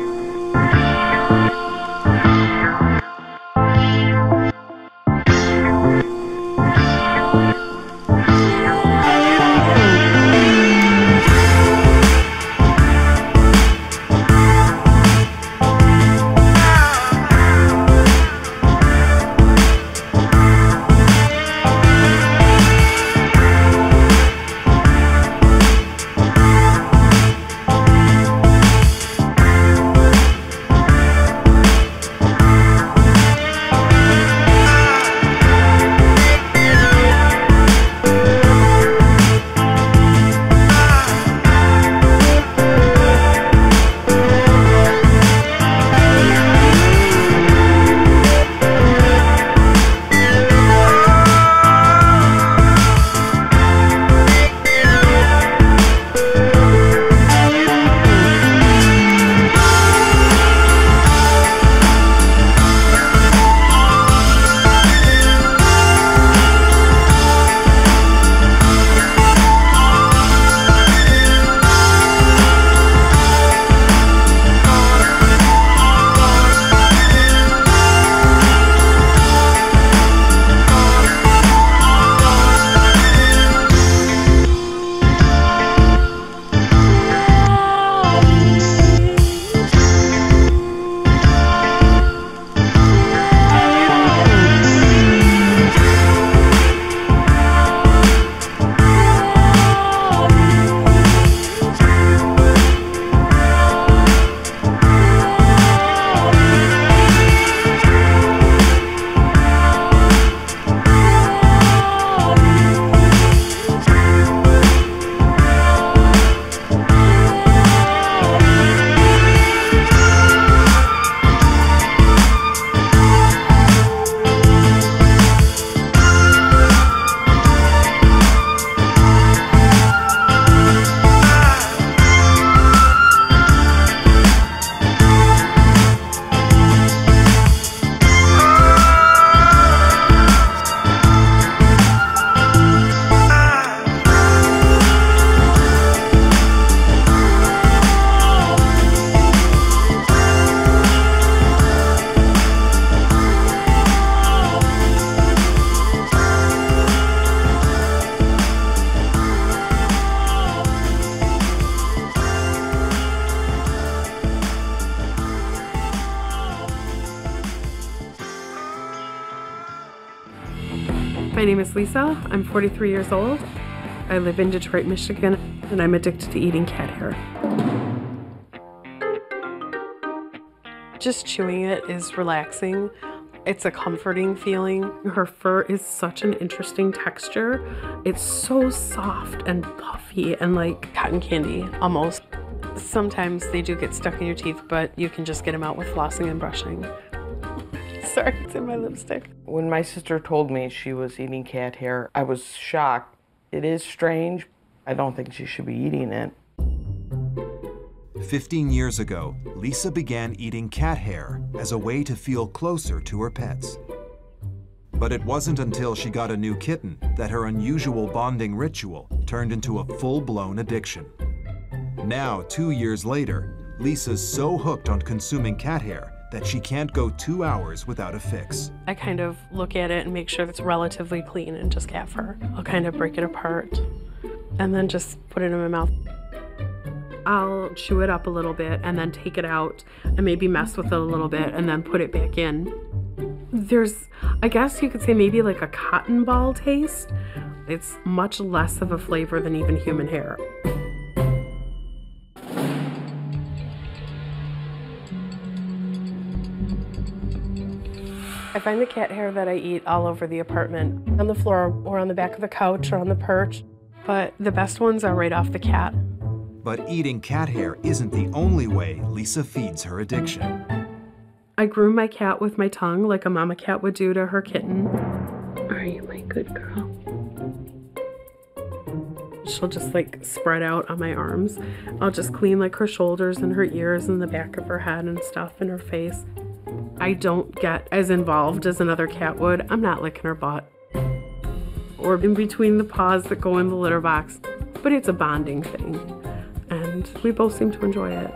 Bye. My name is Lisa. I'm 43 years old. I live in Detroit, Michigan, and I'm addicted to eating cat hair. Just chewing it is relaxing. It's a comforting feeling. Her fur is such an interesting texture. It's so soft and puffy and like cotton candy almost. Sometimes they do get stuck in your teeth, but you can just get them out with flossing and brushing. Sorry, it's in my lipstick. When my sister told me she was eating cat hair, I was shocked. It is strange. I don't think she should be eating it. 15 years ago, Lisa began eating cat hair as a way to feel closer to her pets. But it wasn't until she got a new kitten that her unusual bonding ritual turned into a full-blown addiction. Now, two years later, Lisa's so hooked on consuming cat hair that she can't go two hours without a fix. I kind of look at it and make sure it's relatively clean and just cat fur. I'll kind of break it apart and then just put it in my mouth. I'll chew it up a little bit and then take it out and maybe mess with it a little bit and then put it back in. There's, I guess you could say maybe like a cotton ball taste. It's much less of a flavor than even human hair. I find the cat hair that I eat all over the apartment, on the floor or on the back of the couch or on the perch, but the best ones are right off the cat. But eating cat hair isn't the only way Lisa feeds her addiction. I groom my cat with my tongue like a mama cat would do to her kitten. Are you my good girl? She'll just like spread out on my arms. I'll just clean like her shoulders and her ears and the back of her head and stuff and her face. I don't get as involved as another cat would. I'm not licking her butt or in between the paws that go in the litter box, but it's a bonding thing and we both seem to enjoy it.